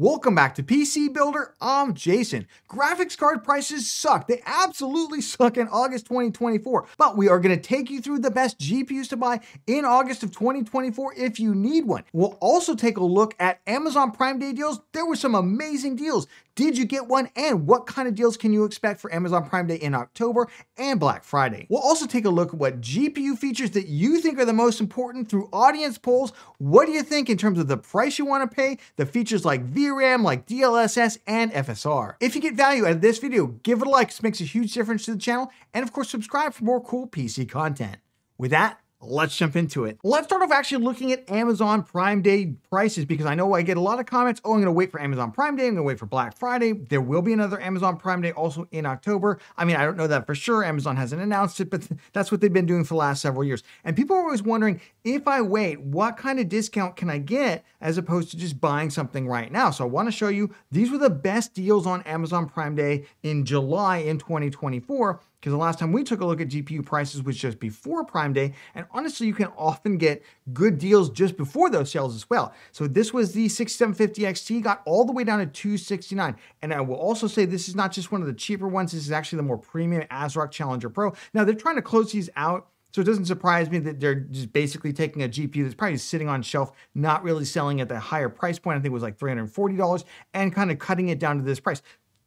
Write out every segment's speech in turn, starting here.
Welcome back to PC Builder. I'm Jason. Graphics card prices suck. They absolutely suck in August 2024. But we are going to take you through the best GPUs to buy in August of 2024 if you need one. We'll also take a look at Amazon Prime Day deals. There were some amazing deals. Did you get one? And what kind of deals can you expect for Amazon Prime Day in October and Black Friday? We'll also take a look at what GPU features that you think are the most important through audience polls. What do you think in terms of the price you want to pay, the features like VRAM, like DLSS, and FSR? If you get value out of this video, give it a like. This makes a huge difference to the channel. And of course, subscribe for more cool PC content. With that, Let's jump into it. Let's start off actually looking at Amazon Prime Day prices because I know I get a lot of comments. Oh, I'm going to wait for Amazon Prime Day. I'm going to wait for Black Friday. There will be another Amazon Prime Day also in October. I mean, I don't know that for sure. Amazon hasn't announced it, but that's what they've been doing for the last several years. And people are always wondering if I wait, what kind of discount can I get as opposed to just buying something right now? So I want to show you these were the best deals on Amazon Prime Day in July in 2024 because the last time we took a look at GPU prices was just before Prime Day, and honestly, you can often get good deals just before those sales as well. So this was the 6750 XT, got all the way down to 269. And I will also say this is not just one of the cheaper ones, this is actually the more premium ASRock Challenger Pro. Now they're trying to close these out so it doesn't surprise me that they're just basically taking a GPU that's probably sitting on shelf, not really selling at the higher price point. I think it was like $340 and kind of cutting it down to this price.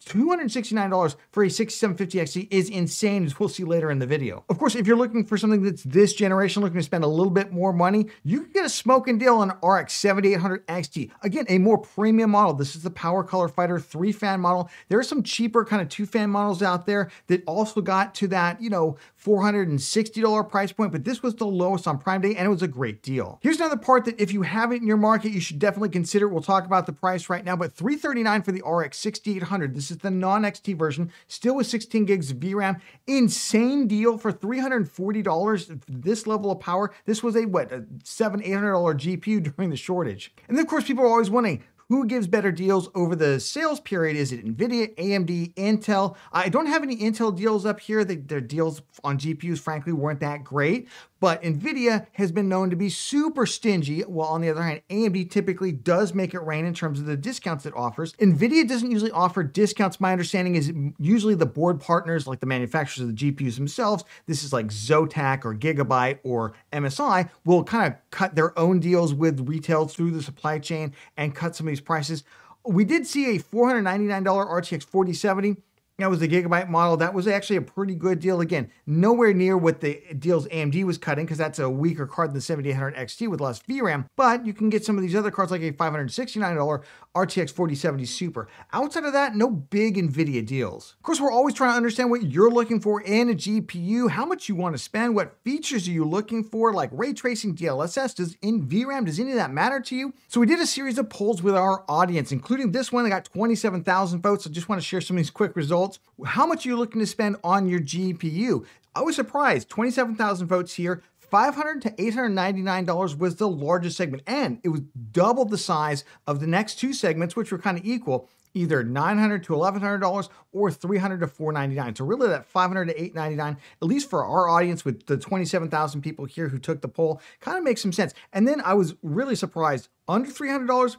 $269 for a 6750 XT is insane, as we'll see later in the video. Of course, if you're looking for something that's this generation, looking to spend a little bit more money, you can get a smoking deal on RX 7800 XT. Again, a more premium model. This is the PowerColor Fighter three fan model. There are some cheaper kind of two fan models out there that also got to that, you know, $460 price point, but this was the lowest on Prime Day and it was a great deal. Here's another part that if you have it in your market, you should definitely consider. We'll talk about the price right now, but 339 for the RX 6800. This is the non-XT version, still with 16 gigs of VRAM. Insane deal for $340 this level of power. This was a what, a seven, $800 GPU during the shortage. And then of course people are always wondering, who gives better deals over the sales period? Is it NVIDIA, AMD, Intel? I don't have any Intel deals up here. Their deals on GPUs, frankly, weren't that great. But NVIDIA has been known to be super stingy, while on the other hand, AMD typically does make it rain in terms of the discounts it offers. NVIDIA doesn't usually offer discounts. My understanding is usually the board partners, like the manufacturers of the GPUs themselves, this is like Zotac or Gigabyte or MSI, will kind of cut their own deals with retail through the supply chain and cut some of these prices. We did see a $499 RTX 4070 that was the Gigabyte model. That was actually a pretty good deal. Again, nowhere near what the deals AMD was cutting because that's a weaker card than the 7800 XT with less VRAM. But you can get some of these other cards like a $569 RTX 4070 Super. Outside of that, no big NVIDIA deals. Of course, we're always trying to understand what you're looking for in a GPU, how much you want to spend, what features are you looking for, like ray tracing, DLSS, does in VRAM, does any of that matter to you? So we did a series of polls with our audience, including this one that got 27,000 votes. I just want to share some of these quick results results. How much are you looking to spend on your GPU? I was surprised, 27,000 votes here. 500 to $899 was the largest segment, and it was double the size of the next two segments, which were kind of equal, either 900 to $1,100 or 300 to $499. So really that 500 to $899, at least for our audience with the 27,000 people here who took the poll, kind of makes some sense. And then I was really surprised, under $300,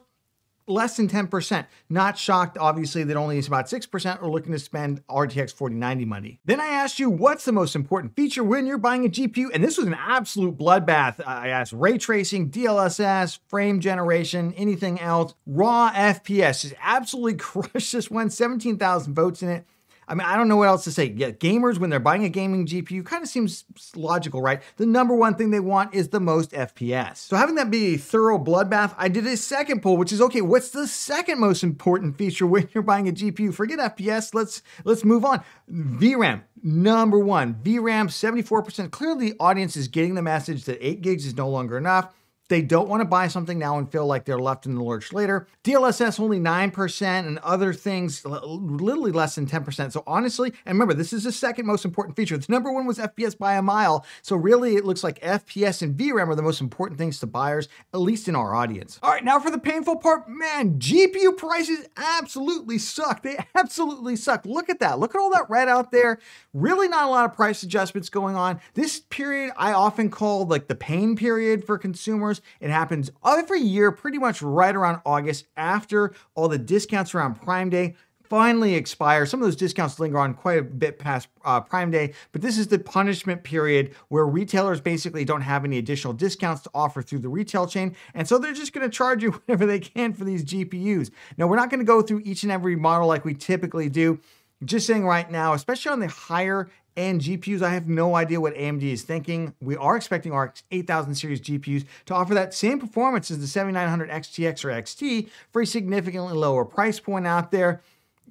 less than 10%. Not shocked, obviously, that only about 6% are looking to spend RTX 4090 money. Then I asked you, what's the most important feature when you're buying a GPU? And this was an absolute bloodbath. I asked ray tracing, DLSS, frame generation, anything else. Raw FPS just absolutely crushed this one, 17,000 votes in it. I mean, I don't know what else to say. Yeah, gamers, when they're buying a gaming GPU, kind of seems logical, right? The number one thing they want is the most FPS. So having that be a thorough bloodbath, I did a second poll, which is okay, what's the second most important feature when you're buying a GPU? Forget FPS, let's let's move on. VRAM, number one. VRAM, 74%. Clearly the audience is getting the message that 8 gigs is no longer enough. They don't want to buy something now and feel like they're left in the lurch later. DLSS only 9% and other things literally less than 10%. So honestly, and remember, this is the second most important feature. The number one was FPS by a mile. So really it looks like FPS and VRAM are the most important things to buyers, at least in our audience. All right, now for the painful part, man, GPU prices absolutely suck. They absolutely suck. Look at that. Look at all that red out there. Really not a lot of price adjustments going on. This period I often call like the pain period for consumers It happens every year, pretty much right around August after all the discounts around Prime Day finally expire. Some of those discounts linger on quite a bit past uh, Prime Day, but this is the punishment period where retailers basically don't have any additional discounts to offer through the retail chain. And so they're just going to charge you whatever they can for these GPUs. Now, we're not going to go through each and every model like we typically do. Just saying right now, especially on the higher and GPUs, I have no idea what AMD is thinking. We are expecting RX 8000 series GPUs to offer that same performance as the 7900 XTX or XT for a significantly lower price point out there.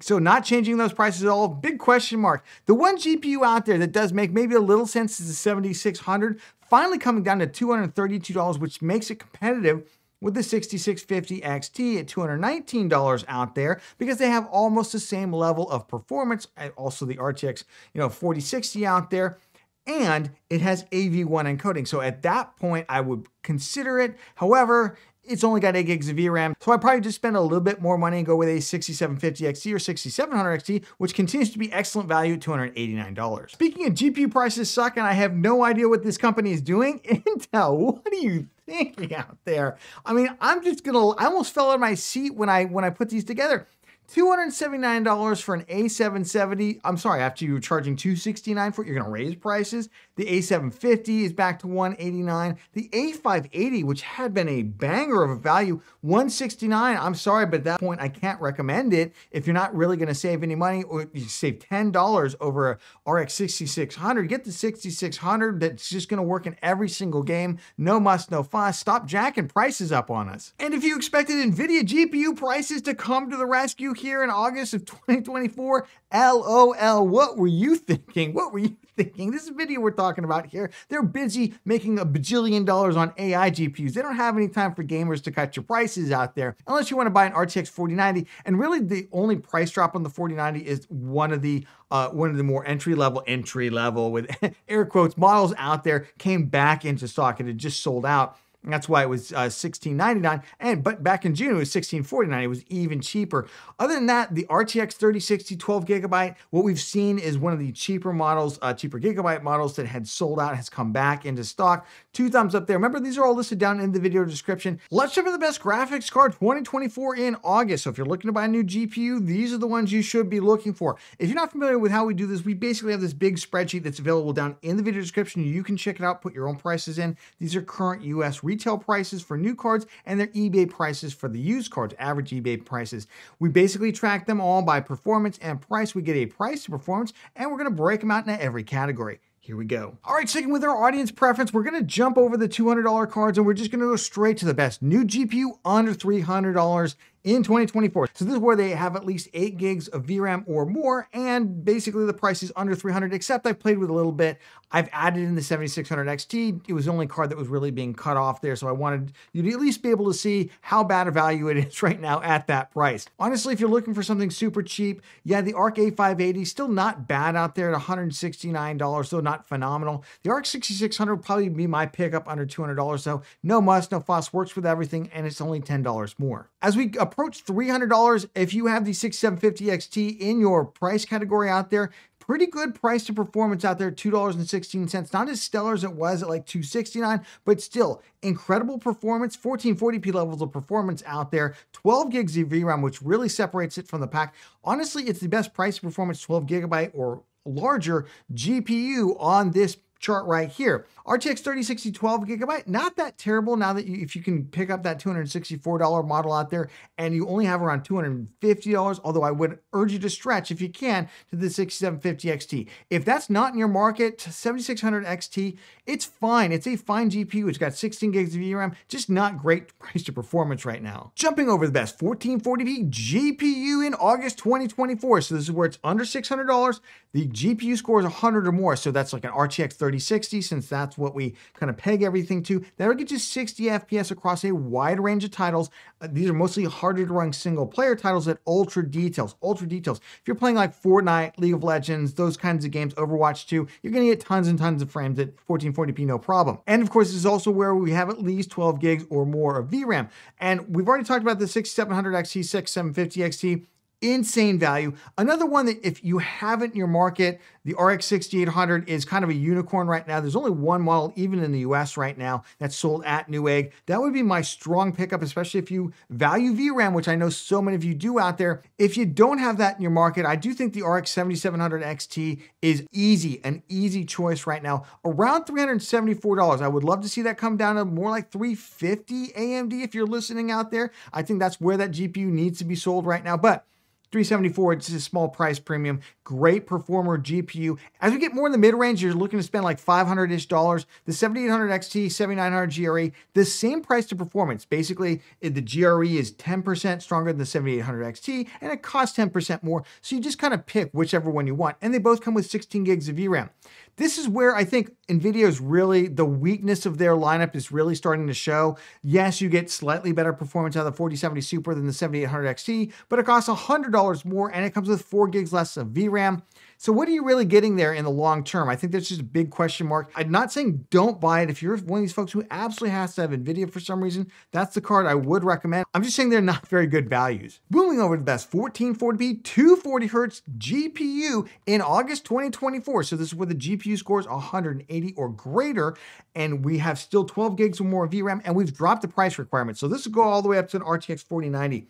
So not changing those prices at all, big question mark. The one GPU out there that does make maybe a little sense is the 7600, finally coming down to $232, which makes it competitive with the 6650 XT at $219 out there because they have almost the same level of performance. Also the RTX, you know, 4060 out there and it has AV1 encoding. So at that point, I would consider it. However, it's only got 8 gigs of VRAM, so I probably just spend a little bit more money and go with a 6750 XT or 6700 XT, which continues to be excellent value at $289. Speaking of GPU prices suck and I have no idea what this company is doing, Intel, what are you thinking out there? I mean, I'm just gonna, I almost fell out of my seat when I when I put these together. $279 for an A770. I'm sorry, after you were charging 269 for it, you're going to raise prices. The A750 is back to 189. The A580, which had been a banger of a value, 169. I'm sorry, but at that point, I can't recommend it if you're not really going to save any money or you save $10 over a RX 6600. Get the 6600 that's just going to work in every single game. No muss, no fuss. Stop jacking prices up on us. And if you expected NVIDIA GPU prices to come to the rescue here in August of 2024, LOL, what were you thinking? What were you thinking? This video we're talking about here, they're busy making a bajillion dollars on AI GPUs. They don't have any time for gamers to cut your prices out there, unless you want to buy an RTX 4090. And really, the only price drop on the 4090 is one of the uh, one of the more entry level, entry level with air quotes models out there came back into stock. And it just sold out. That's why it was uh, $16.99. And but back in June it was $16.49. It was even cheaper. Other than that, the RTX 3060 12 gigabyte, what we've seen is one of the cheaper models, uh, cheaper gigabyte models that had sold out has come back into stock. Two thumbs up there. Remember, these are all listed down in the video description. Let's check out the best graphics card 2024 in August. So if you're looking to buy a new GPU, these are the ones you should be looking for. If you're not familiar with how we do this, we basically have this big spreadsheet that's available down in the video description. You can check it out, put your own prices in. These are current US retail prices for new cards and their eBay prices for the used cards, average eBay prices. We basically track them all by performance and price. We get a price to performance, and we're to break them out into every category. Here we go. All right, sticking with our audience preference, we're gonna jump over the $200 cards and we're just gonna go straight to the best new GPU under $300 in 2024. So this is where they have at least 8 gigs of VRAM or more, and basically the price is under 300, except I've played with a little bit. I've added in the 7600 XT. It was the only card that was really being cut off there, so I wanted you to at least be able to see how bad a value it is right now at that price. Honestly, if you're looking for something super cheap, yeah, the ARC A580 still not bad out there at $169, so not phenomenal. The RX 6600 would probably be my pickup under $200, so no must, no fuss, works with everything, and it's only $10 more. As we approach $300, if you have the 6750 XT in your price category out there, pretty good price to performance out there $2.16 not as stellar as it was at like 269 but still incredible performance 1440p levels of performance out there 12 gigs of vram which really separates it from the pack. Honestly it's the best price to performance 12 gigabyte or larger gpu on this chart right here. RTX 3060 12 gigabyte, not that terrible now that you, if you can pick up that $264 model out there and you only have around $250, although I would urge you to stretch if you can to the 6750 XT. If that's not in your market, 7600 XT, it's fine. It's a fine GPU. It's got 16 gigs of VRAM, just not great price to performance right now. Jumping over the best 1440p GPU in August 2024. So this is where it's under $600. The GPU score is 100 or more. So that's like an RTX 30 3060, since that's what we kind of peg everything to. That'll get you 60 FPS across a wide range of titles. Uh, these are mostly harder to run single player titles at ultra details. Ultra details. If you're playing like Fortnite, League of Legends, those kinds of games, Overwatch 2, you're going to get tons and tons of frames at 1440p, no problem. And of course, this is also where we have at least 12 gigs or more of VRAM. And we've already talked about the 6700 XT, 6750 XT insane value. Another one that if you haven't in your market, the RX 6800 is kind of a unicorn right now. There's only one model, even in the US right now, that's sold at Newegg. That would be my strong pickup, especially if you value VRAM, which I know so many of you do out there. If you don't have that in your market, I do think the RX 7700 XT is easy, an easy choice right now. Around $374. I would love to see that come down to more like 350 AMD if you're listening out there. I think that's where that GPU needs to be sold right now. But 374, it's a small price premium, great performer GPU. As we get more in the mid range, you're looking to spend like 500 ish dollars. The 7800 XT, 7900 GRE, the same price to performance. Basically, the GRE is 10% stronger than the 7800 XT, and it costs 10% more. So you just kind of pick whichever one you want. And they both come with 16 gigs of VRAM. This is where I think NVIDIA is really, the weakness of their lineup is really starting to show. Yes, you get slightly better performance out of the 4070 Super than the 7800 XT, but it costs $100 more and it comes with 4 gigs less of VRAM. So what are you really getting there in the long term? I think that's just a big question mark. I'm not saying don't buy it. If you're one of these folks who absolutely has to have NVIDIA for some reason, that's the card I would recommend. I'm just saying they're not very good values. Moving over to the best 1440p 240 hertz GPU in August 2024. So this is where the GPU scores 180 or greater, and we have still 12 gigs or more VRAM, and we've dropped the price requirement. So this will go all the way up to an RTX 4090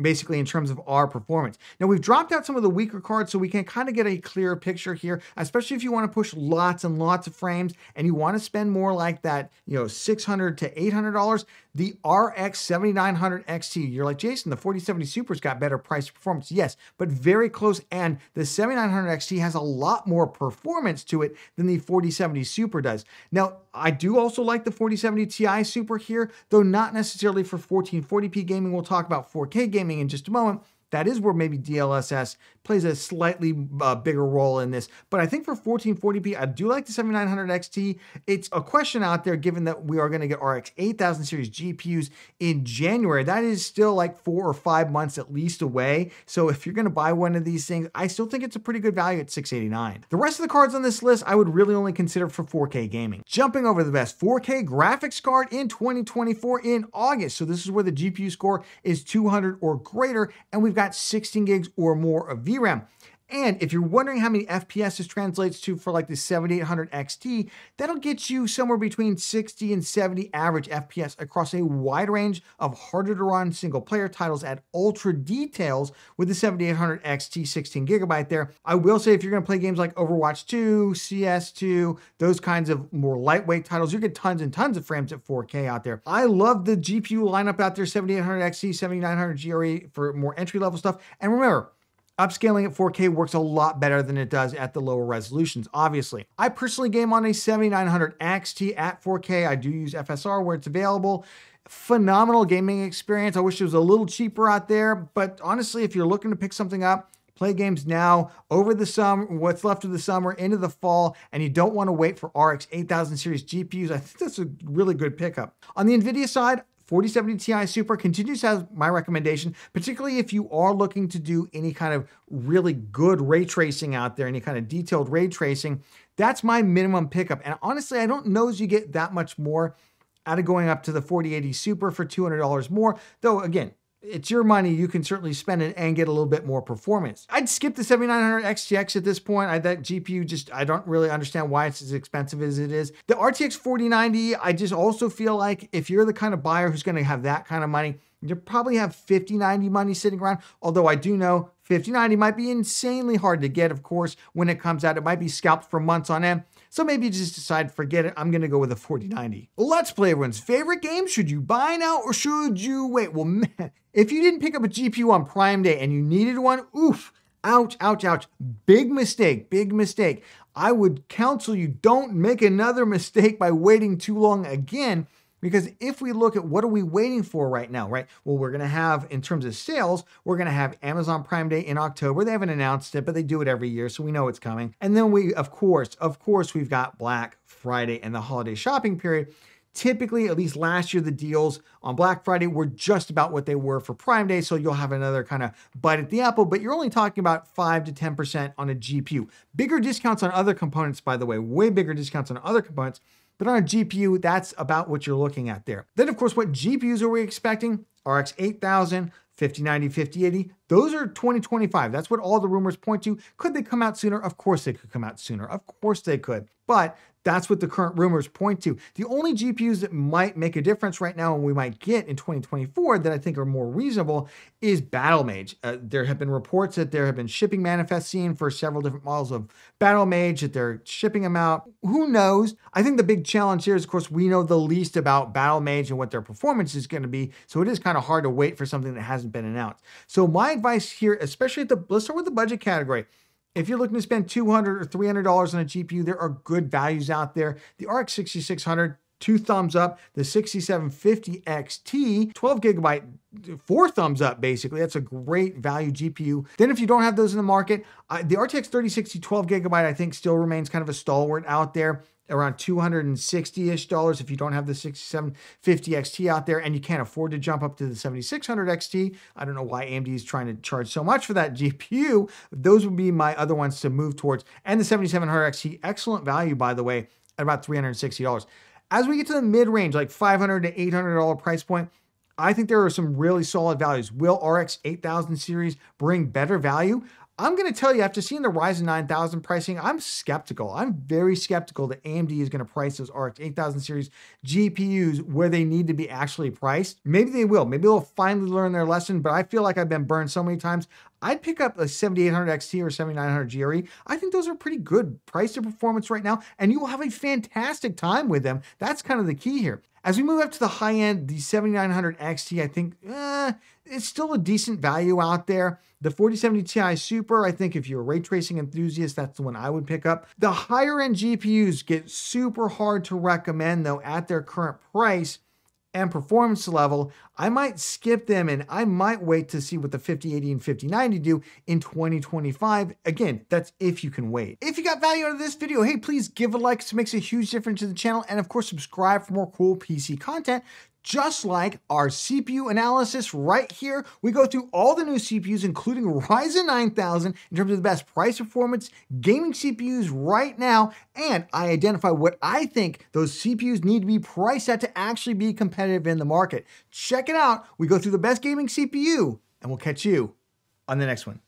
basically in terms of our performance. Now we've dropped out some of the weaker cards so we can kind of get a clearer picture here, especially if you want to push lots and lots of frames and you want to spend more like that, you know, 600 to $800, the RX 7900 XT. You're like, Jason, the 4070 Super's got better price performance. Yes, but very close. And the 7900 XT has a lot more performance to it than the 4070 Super does. Now, I do also like the 4070 Ti Super here, though not necessarily for 1440p gaming. We'll talk about 4K gaming in just a moment. That is where maybe DLSS plays a slightly uh, bigger role in this. But I think for 1440p, I do like the 7900 XT. It's a question out there given that we are going to get RX 8000 series GPUs in January. That is still like four or five months at least away. So if you're going to buy one of these things, I still think it's a pretty good value at 689. The rest of the cards on this list, I would really only consider for 4K gaming. Jumping over the best 4K graphics card in 2024 in August. So this is where the GPU score is 200 or greater, and we've got 16 gigs or more of VRAM. And if you're wondering how many FPS this translates to for like the 7800 XT, that'll get you somewhere between 60 and 70 average FPS across a wide range of harder to run single player titles at ultra details with the 7800 XT 16 gigabyte there. I will say if you're going to play games like Overwatch 2, CS2, those kinds of more lightweight titles, you get tons and tons of frames at 4K out there. I love the GPU lineup out there, 7800 XT, 7900 GRE for more entry level stuff. And remember, Upscaling at 4K works a lot better than it does at the lower resolutions, obviously. I personally game on a 7900 XT at 4K. I do use FSR where it's available. Phenomenal gaming experience. I wish it was a little cheaper out there, but honestly, if you're looking to pick something up, play games now over the summer, what's left of the summer into the fall, and you don't want to wait for RX 8000 series GPUs, I think that's a really good pickup. On the NVIDIA side, 4070 Ti Super continues to have my recommendation, particularly if you are looking to do any kind of really good ray tracing out there, any kind of detailed ray tracing. That's my minimum pickup. And honestly, I don't know as you get that much more out of going up to the 4080 Super for $200 more. Though, again, it's your money. You can certainly spend it and get a little bit more performance. I'd skip the 7900 XTX at this point. I, that GPU just, I don't really understand why it's as expensive as it is. The RTX 4090, I just also feel like if you're the kind of buyer who's going to have that kind of money, you probably have 5090 money sitting around. Although I do know 5090 might be insanely hard to get, of course, when it comes out. It might be scalped for months on end. So maybe you just decide, forget it, I'm gonna go with a 4090. Let's play everyone's favorite game. Should you buy now or should you wait? Well, man, if you didn't pick up a GPU on Prime Day and you needed one, oof, ouch, ouch, ouch. Big mistake, big mistake. I would counsel you don't make another mistake by waiting too long again because if we look at what are we waiting for right now, right? Well, we're going to have, in terms of sales, we're going to have Amazon Prime Day in October. They haven't announced it, but they do it every year, so we know it's coming. And then we, of course, of course, we've got Black Friday and the holiday shopping period. Typically, at least last year, the deals on Black Friday were just about what they were for Prime Day. So you'll have another kind of bite at the apple, but you're only talking about 5 to 10% on a GPU. Bigger discounts on other components, by the way, way bigger discounts on other components. But on a GPU, that's about what you're looking at there. Then, of course, what GPUs are we expecting? RX 8000, 5090, 5080, those are 2025. That's what all the rumors point to. Could they come out sooner? Of course they could come out sooner. Of course they could. But that's what the current rumors point to. The only GPUs that might make a difference right now and we might get in 2024 that I think are more reasonable is Battlemage. Uh, there have been reports that there have been shipping manifests seen for several different models of Battlemage, that they're shipping them out. Who knows? I think the big challenge here is, of course, we know the least about Battlemage and what their performance is going to be. So it is kind of hard to wait for something that hasn't been announced. So my advice here, especially at the, let's start with the budget category. If you're looking to spend 200 or $300 on a GPU, there are good values out there. The RX 6600, two thumbs up. The 6750 XT, 12 gigabyte, four thumbs up basically. That's a great value GPU. Then if you don't have those in the market, the RTX 3060 12 gigabyte I think still remains kind of a stalwart out there around 260-ish dollars if you don't have the 6750 XT out there and you can't afford to jump up to the 7600 XT. I don't know why AMD is trying to charge so much for that GPU. Those would be my other ones to move towards. And the 7700 XT, excellent value by the way, at about $360. As we get to the mid-range, like 500 to $800 price point, I think there are some really solid values. Will RX 8000 series bring better value? I'm going to tell you, after seeing the Ryzen 9000 pricing, I'm skeptical. I'm very skeptical that AMD is going to price those RX 8000 series GPUs where they need to be actually priced. Maybe they will. Maybe they'll finally learn their lesson, but I feel like I've been burned so many times. I'd pick up a 7800 XT or 7900 GRE. I think those are pretty good price to performance right now, and you will have a fantastic time with them. That's kind of the key here. As we move up to the high end, the 7900 XT, I think eh, it's still a decent value out there. The 4070 Ti Super, I think if you're a ray tracing enthusiast, that's the one I would pick up. The higher end GPUs get super hard to recommend though at their current price and performance level, I might skip them and I might wait to see what the 5080 and 5090 do in 2025. Again, that's if you can wait. If you got value out of this video, hey, please give a like. It makes a huge difference to the channel. And of course, subscribe for more cool PC content just like our CPU analysis right here. We go through all the new CPUs, including Ryzen 9000 in terms of the best price performance gaming CPUs right now, and I identify what I think those CPUs need to be priced at to actually be competitive in the market. Check it out. We go through the best gaming CPU, and we'll catch you on the next one.